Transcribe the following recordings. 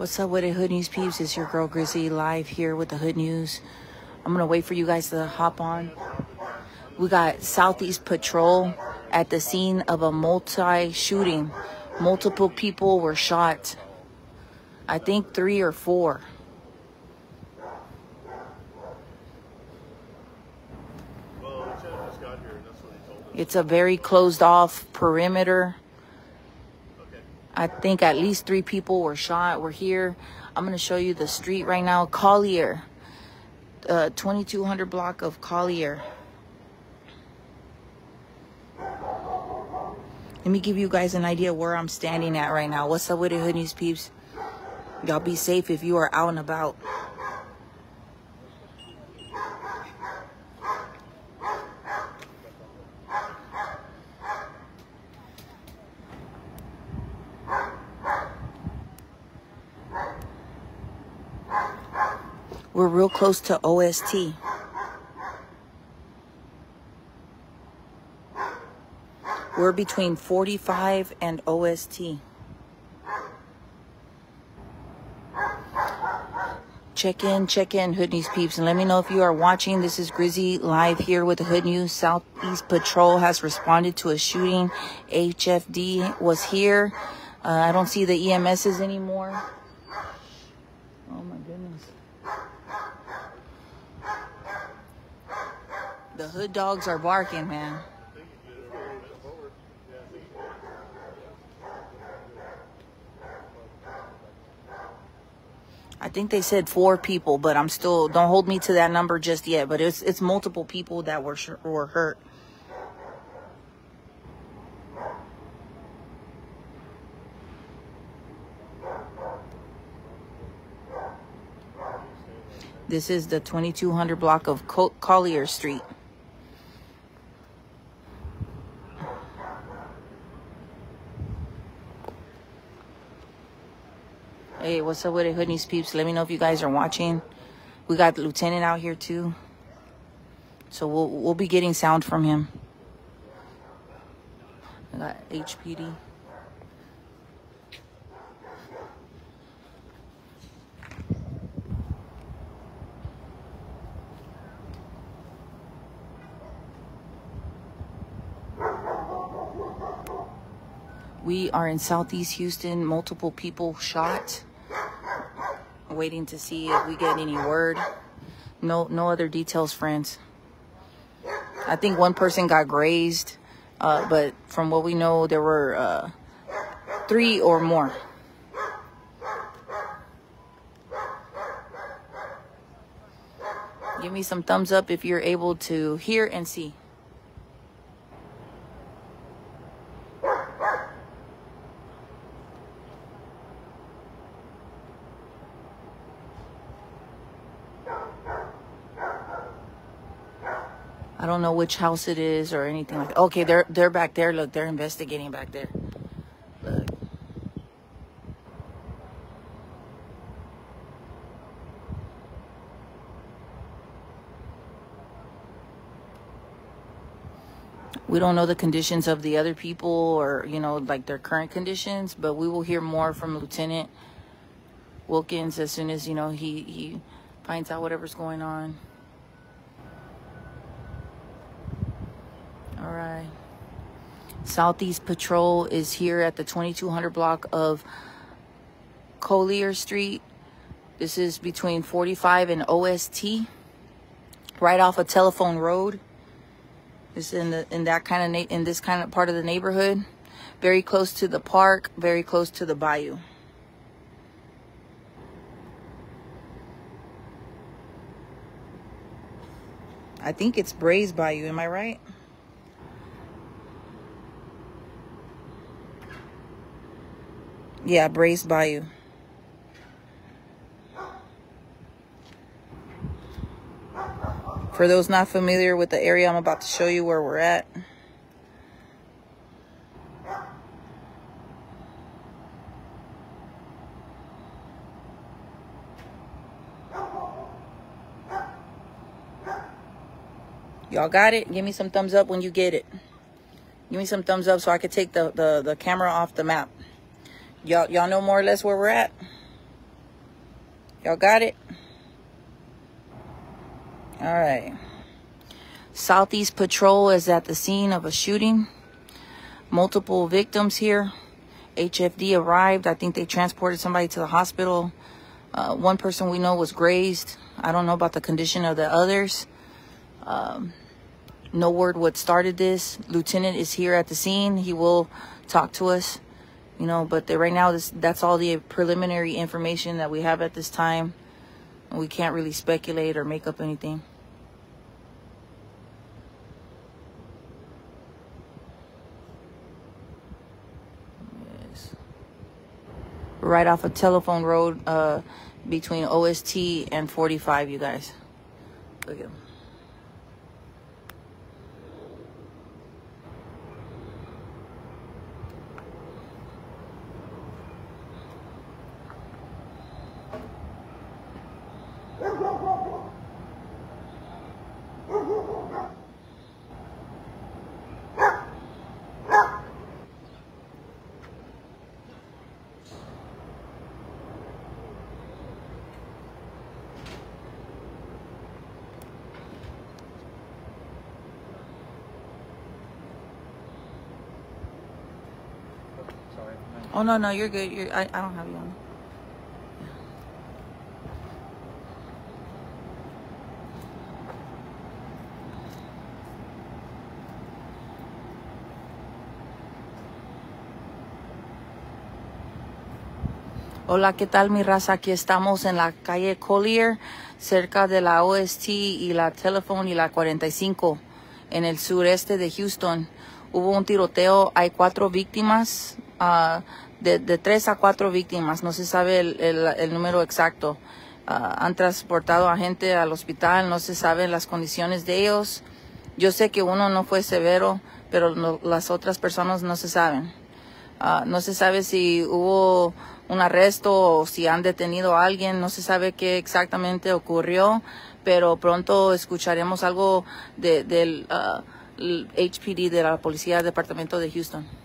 What's up with it, Hood News peeps? It's your girl Grizzy live here with the Hood News. I'm gonna wait for you guys to hop on. We got Southeast Patrol at the scene of a multi shooting. Multiple people were shot. I think three or four. It's a very closed off perimeter. I think at least three people were shot. We're here. I'm going to show you the street right now. Collier. Uh, 2200 block of Collier. Let me give you guys an idea where I'm standing at right now. What's up with the Hood News peeps? Y'all be safe if you are out and about. We're real close to OST. We're between 45 and OST. Check in, check in, Hood News peeps, and let me know if you are watching. This is Grizzy live here with the Hood News. Southeast Patrol has responded to a shooting. HFD was here. Uh, I don't see the EMSs anymore. Oh my goodness. The hood dogs are barking, man. I think they said four people, but I'm still don't hold me to that number just yet. But it's it's multiple people that were were hurt. This is the 2200 block of Collier Street. Hey, what's up with it, Hood News peeps? Let me know if you guys are watching. We got the lieutenant out here too. So we'll we'll be getting sound from him. I got HPD. We are in Southeast Houston. Multiple people shot waiting to see if we get any word. No, no other details, friends. I think one person got grazed, uh, but from what we know, there were uh, three or more. Give me some thumbs up if you're able to hear and see. Don't know which house it is or anything like that. Okay, they're they're back there. Look, they're investigating back there. Look. We don't know the conditions of the other people or, you know, like their current conditions, but we will hear more from Lieutenant Wilkins as soon as, you know, he, he finds out whatever's going on. All right. Southeast Patrol is here at the 2200 block of Collier Street. This is between 45 and OST, right off a of Telephone Road. It's in the in that kind of in this kind of part of the neighborhood, very close to the park, very close to the bayou. I think it's Brays Bayou. Am I right? Yeah, Brays Bayou. For those not familiar with the area, I'm about to show you where we're at. Y'all got it? Give me some thumbs up when you get it. Give me some thumbs up so I can take the, the, the camera off the map. Y'all y'all know more or less where we're at? Y'all got it? All right. Southeast Patrol is at the scene of a shooting. Multiple victims here. HFD arrived. I think they transported somebody to the hospital. Uh, one person we know was grazed. I don't know about the condition of the others. Um, no word what started this. Lieutenant is here at the scene. He will talk to us, you know, but they, right now this, that's all the preliminary information that we have at this time. We can't really speculate or make up anything. yes. right off of Telephone Road uh, between OST and 45, you guys. Look at them. Oh no, no, you're good. You're I, I don't have you on. Hola, ¿qué tal mi raza? Aquí estamos en la calle Collier, cerca de la OST y la Telephone y la 45, en el sureste de Houston. Hubo un tiroteo, hay cuatro víctimas, uh, de, de, tres a cuatro víctimas, no se sabe el, el, el número exacto. Uh, han transportado a gente al hospital, no se saben las condiciones de ellos. Yo sé que uno no fue severo, pero no, las otras personas no se saben. Uh, no se sabe si hubo un arresto o si han detenido a alguien, no se sabe qué exactamente ocurrió, pero pronto escucharemos algo de, del uh, HPD, de la Policía del Departamento de Houston.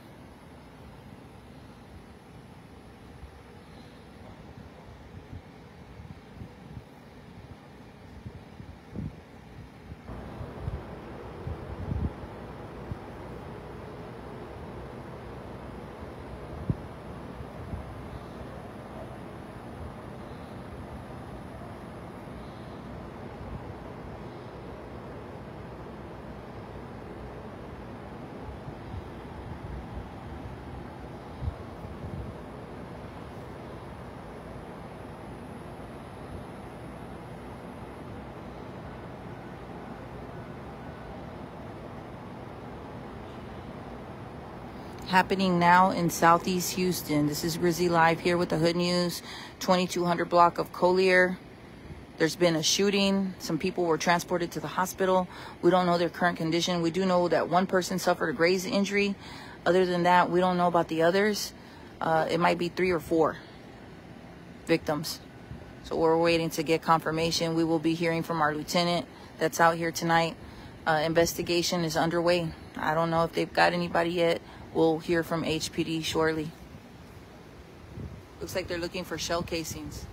Happening now in southeast Houston. This is Grizzy Live here with the Hood News, 2200 block of Collier. There's been a shooting. Some people were transported to the hospital. We don't know their current condition. We do know that one person suffered a graze injury. Other than that, we don't know about the others. Uh, it might be three or four victims. So we're waiting to get confirmation. We will be hearing from our lieutenant that's out here tonight. Uh, investigation is underway. I don't know if they've got anybody yet. We'll hear from HPD shortly. Looks like they're looking for shell casings.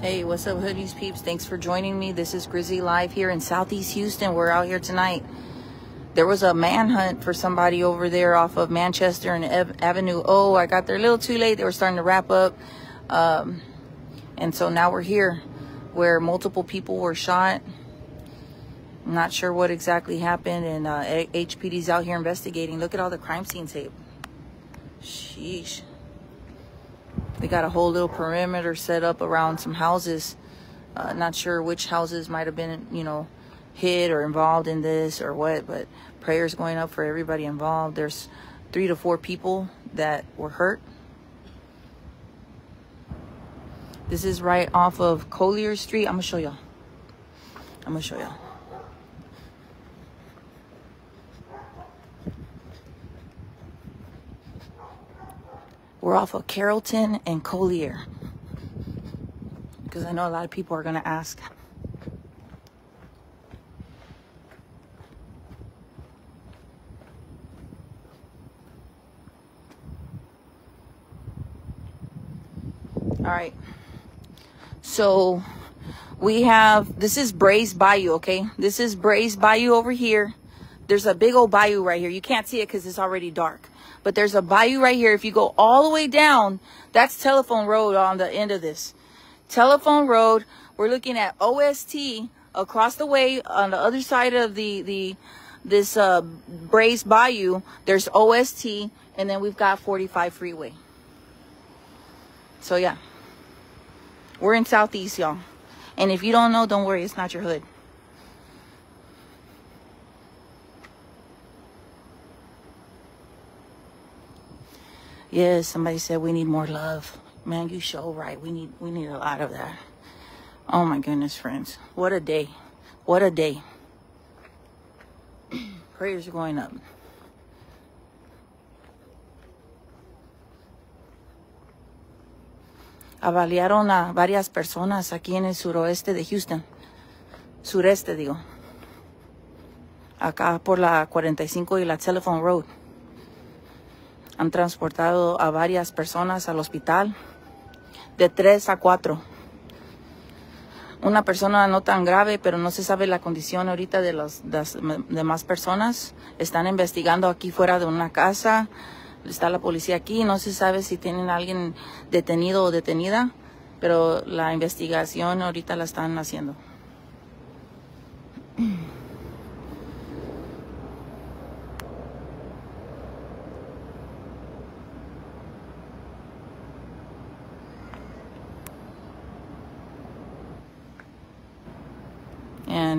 Hey, what's up, hoodies peeps? Thanks for joining me. This is Grizzy Live here in Southeast Houston. We're out here tonight. there was a manhunt for somebody over there off of Manchester and Avenue O. I got there a little too late. They were starting to wrap up. Um, and so now we're here where multiple people were shot. I'm not sure what exactly happened. And uh, HPD's out here investigating. Look at all the crime scene tape. Sheesh. They got a whole little perimeter set up around some houses. Uh, not sure which houses might have been, you know, hit or involved in this or what, but prayers going up for everybody involved. There's three to four people that were hurt. This is right off of Collier Street. I'm gonna show y'all. I'm gonna show y'all. We're off of Carrollton and Collier. Because I know a lot of people are gonna ask. All right. So we have, this is Brays Bayou, okay? This is Brays Bayou over here. There's a big old bayou right here. You can't see it because it's already dark. But there's a bayou right here. If you go all the way down, that's Telephone Road on the end of this. Telephone Road. We're looking at OST across the way on the other side of the, the this uh, Brays Bayou. There's OST. And then we've got 45 freeway. So yeah. We're in Southeast, y'all. And if you don't know, don't worry. It's not your hood. Yes, somebody said we need more love. Man, you show right. We need we need a lot of that. Oh my goodness, friends. What a day. What a day. Prayers are going up. avaliaron a varias personas aquí en el suroeste de Houston. Sureste, digo. Acá por la 45 y la Telephone Road. Han transportado a varias personas al hospital. De tres a cuatro. Una persona no tan grave, pero no se sabe la condición ahorita de las demás personas. Están investigando aquí fuera de una casa está la policía aquí, no se sabe si tienen a alguien detenido o detenida, pero la investigación ahorita la están haciendo.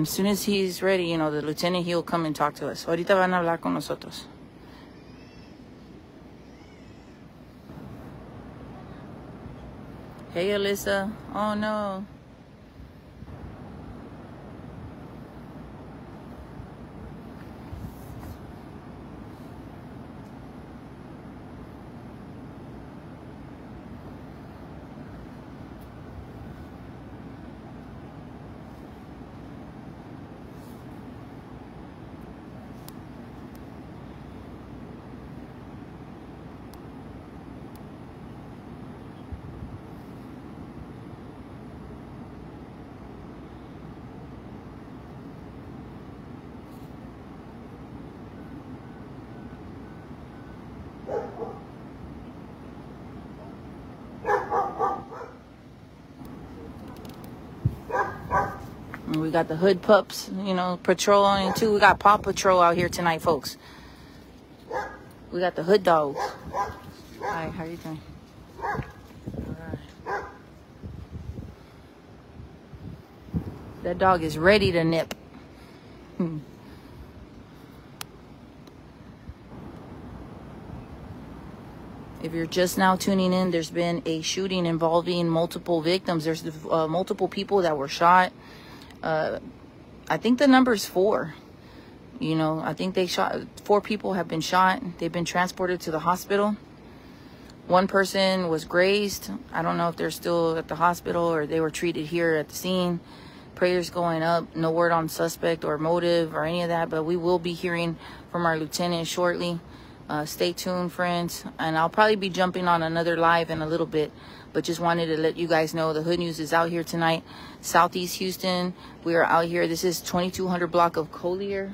As soon as he's ready, you know, the lieutenant, he'll come and talk to us. Ahorita van a hablar con nosotros. Hey, Alyssa. Oh, no. We got the hood pups, you know, patrolling too. We got Paw Patrol out here tonight, folks. We got the hood dogs. Hi, how are you doing? That dog is ready to nip. Hmm. If you're just now tuning in, there's been a shooting involving multiple victims. There's uh, multiple people that were shot uh, I think the number is four. You know, I think they shot, four people have been shot. They've been transported to the hospital. One person was grazed. I don't know if they're still at the hospital or they were treated here at the scene. Prayers going up. No word on suspect or motive or any of that, but we will be hearing from our lieutenant shortly. Uh, stay tuned, friends. And I'll probably be jumping on another live in a little bit but just wanted to let you guys know the hood news is out here tonight southeast houston we are out here this is 2200 block of collier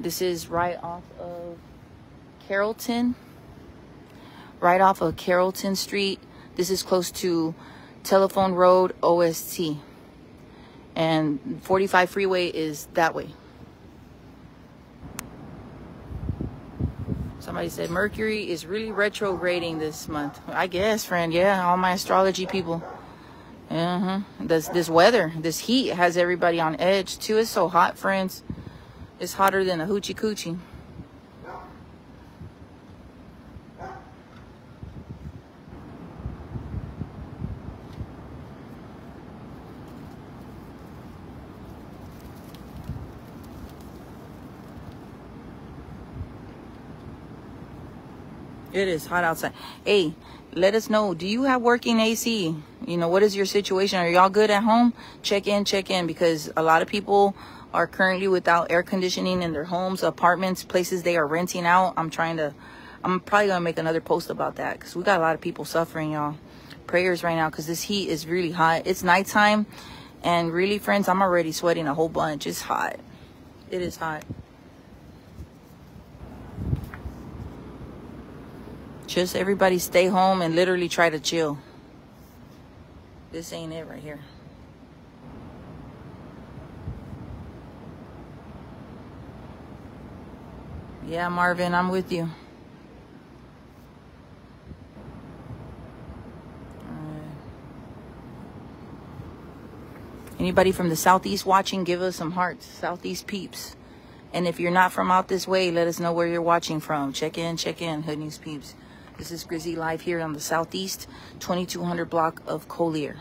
This is right off of Carrollton. Right off of Carrollton Street. This is close to Telephone Road OST. And 45 freeway is that way. Somebody said Mercury is really retrograding this month. I guess, friend. Yeah, all my astrology people. Uh-huh. This this weather, this heat has everybody on edge too. It's so hot, friends. It's hotter than a hoochie coochie. It is hot outside. Hey, let us know. Do you have working AC? You know, what is your situation? Are y'all good at home? Check in, check in, because a lot of people are currently without air conditioning in their homes, apartments, places they are renting out. I'm trying to, I'm probably going to make another post about that because we got a lot of people suffering, y'all. Prayers right now because this heat is really hot. It's nighttime. And really, friends, I'm already sweating a whole bunch. It's hot. It is hot. Just everybody stay home and literally try to chill. This ain't it right here. Yeah, Marvin, I'm with you. Anybody from the southeast watching, give us some hearts. Southeast peeps. And if you're not from out this way, let us know where you're watching from. Check in, check in, Hood News peeps. This is Grizzy Live here on the southeast 2200 block of Collier.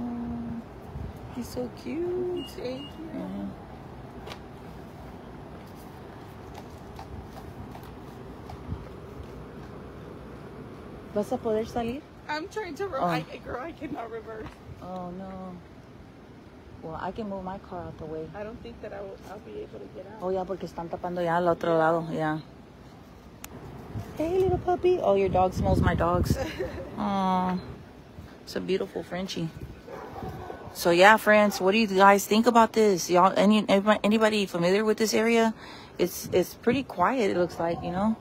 Oh, he's so cute. Thank you. ¿Vas a poder salir? I'm trying to. Oh. I, girl, I cannot reverse. Oh no. Well, I can move my car out the way. I don't think that I will, I'll be able to get out. Oh, yeah, porque están tapando ya al otro yeah. lado. Yeah. Hey, little puppy. Oh, your dog smells my dogs. Oh, it's a beautiful Frenchie. So yeah, friends, what do you guys think about this? Y'all, any anybody familiar with this area? It's it's pretty quiet. It looks like you know.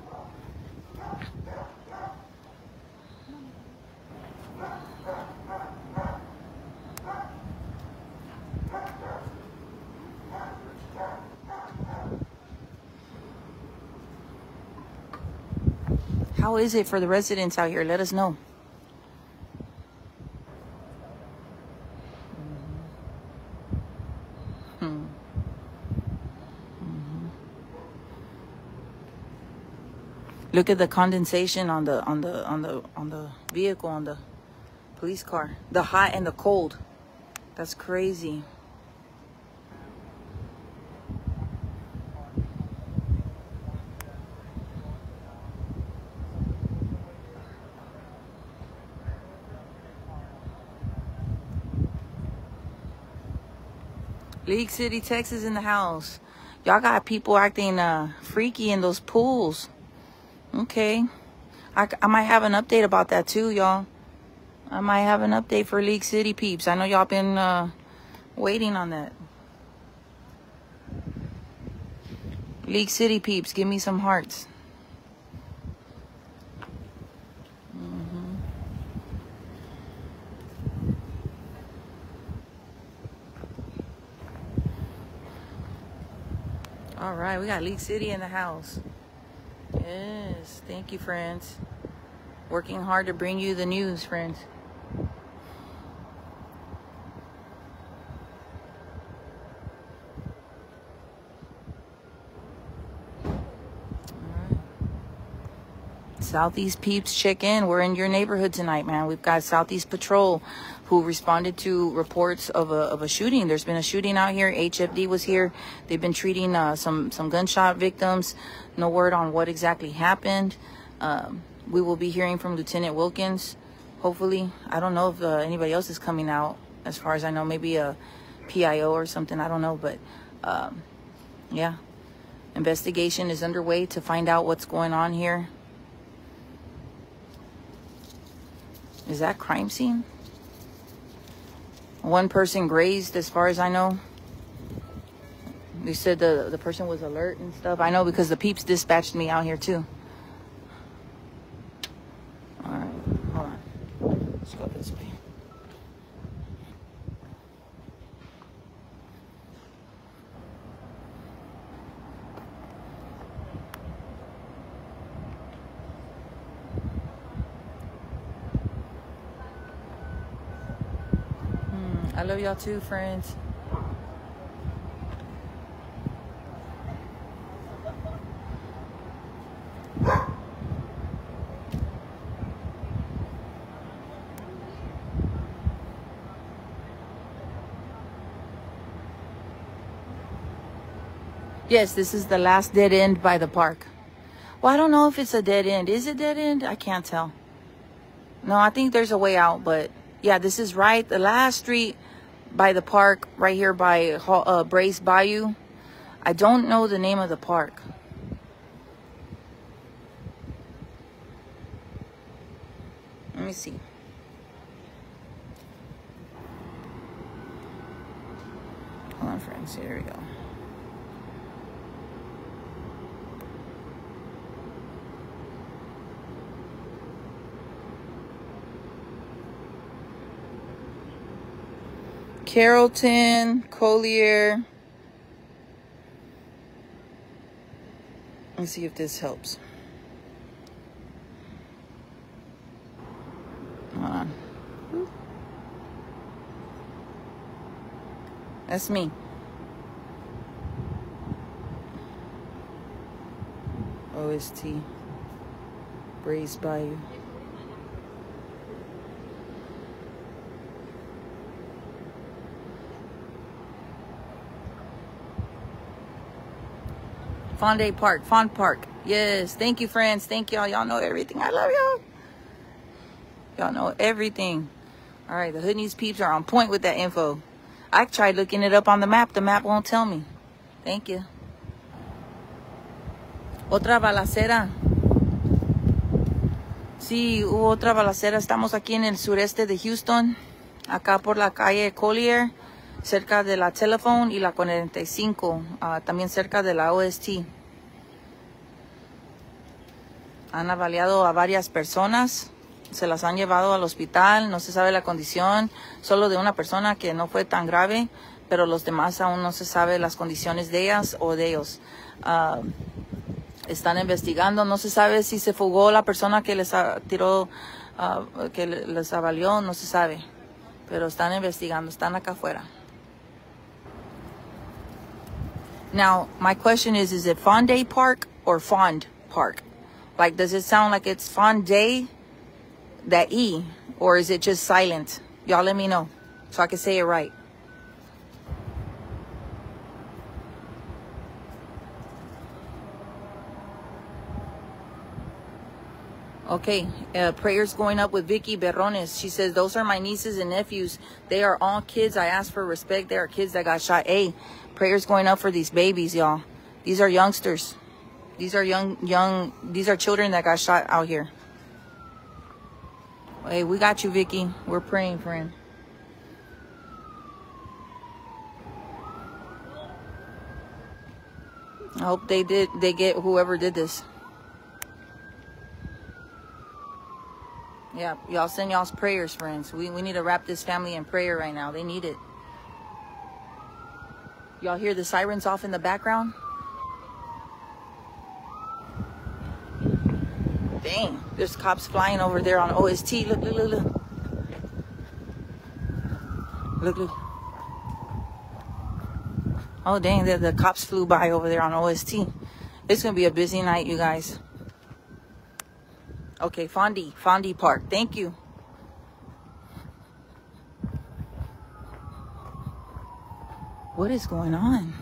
How is it for the residents out here? Let us know. Look at the condensation on the on the on the on the vehicle on the police car. The hot and the cold. That's crazy. League City, Texas in the house. Y'all got people acting uh, freaky in those pools. Okay. I, I might have an update about that too, y'all. I might have an update for League City peeps. I know y'all been uh, waiting on that. League City peeps, give me some hearts. Mm-hmm. All right, we got League City in the house. Yes, thank you, friends. Working hard to bring you the news, friends. Southeast peeps, check in. We're in your neighborhood tonight, man. We've got Southeast Patrol who responded to reports of a, of a shooting. There's been a shooting out here. HFD was here. They've been treating uh, some, some gunshot victims. No word on what exactly happened. Um, we will be hearing from Lieutenant Wilkins, hopefully. I don't know if uh, anybody else is coming out, as far as I know. Maybe a PIO or something. I don't know. But, um, yeah. Investigation is underway to find out what's going on here. Is that crime scene? One person grazed, as far as I know. They said the, the person was alert and stuff. I know because the peeps dispatched me out here too. All right, hold on. Let's go this way. I love y'all too, friends. Yes, this is the last dead end by the park. Well, I don't know if it's a dead end. Is it dead end? I can't tell. No, I think there's a way out, but yeah, this is right. The last street by the park right here by uh, Brays Bayou. I don't know the name of the park. Let me see. Hold on, friends. Here we go. Carrollton, Collier. Let's see if this helps. Hold on. That's me. OST. Brays Bayou. Fonde Park, Fond Park. Yes, thank you, friends. Thank y'all. Y'all know everything. I love y'all. Y'all know everything. All right, the Hood peeps are on point with that info. I tried looking it up on the map. The map won't tell me. Thank you. Otra balacera. Sí, hubo otra balacera. Estamos aquí en el sureste de Houston. Acá por la calle Collier cerca de la Telephone y la 45, uh, ah, también cerca de la OST. Han avaliado a varias personas, se las han llevado al hospital, no se sabe la condición, solo de una persona que no fue tan grave, pero los demás aún no se sabe las condiciones de ellas o de ellos. Uh, están investigando, no se sabe si se fugó la persona que les tiró, uh, que les avalió, no se sabe, pero están investigando, están acá afuera. Now, my question is, is it Fonde Park or Fond Park? Like, does it sound like it's Fonde, that E, or is it just silent? Y'all let me know so I can say it right. Okay, uh, prayers going up with Vicky Berrones. She says, those are my nieces and nephews. They are all kids. I ask for respect. They are kids that got shot. Hey, Prayers going up for these babies, y'all. These are youngsters. These are young, young, these are children that got shot out here. Hey, we got you, Vicky. We're praying, friend. I hope they did, they get whoever did this. Yeah, y'all send y'all's prayers, friends. We, we need to wrap this family in prayer right now. They need it. Y'all hear the sirens off in the background? Dang, there's cops flying over there on OST. Look, look, look, look. Look, look. Oh, dang, the, the cops flew by over there on OST. It's going to be a busy night, you guys. Okay, Fondy, Fondy Park. Thank you. What is going on?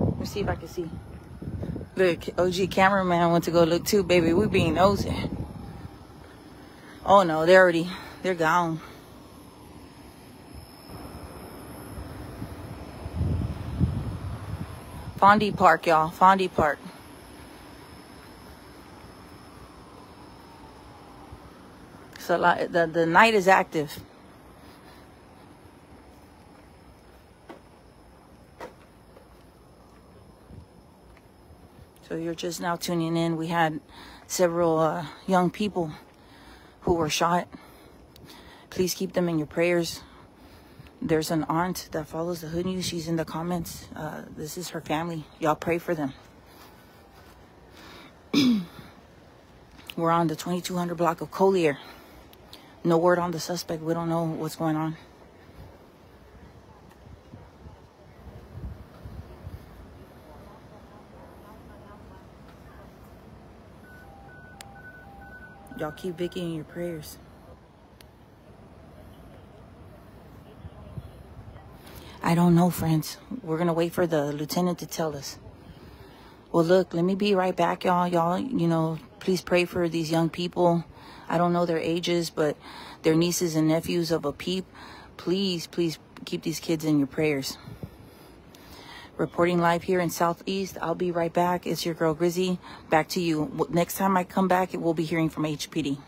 Let me see if I can see. Look, OG cameraman went to go look too, baby. We being nosy. Oh no, they're already, they're gone. Fondy Park, y'all. Fondy Park. So the the night is active. So you're just now tuning in. We had several uh, young people who were shot. Please keep them in your prayers. There's an aunt that follows the Hood News. She's in the comments. Uh, this is her family. Y'all pray for them. We're on the 2200 block of Collier. No word on the suspect. We don't know what's going on. Y'all keep Vicky in your prayers. I don't know, friends. We're going to wait for the lieutenant to tell us. Well, look, let me be right back, y'all. Y'all, you know, please pray for these young people. I don't know their ages, but they're nieces and nephews of a peep. Please, please keep these kids in your prayers. Reporting live here in Southeast. I'll be right back. It's your girl Grizzy. Back to you. Next time I come back, it will be hearing from HPD.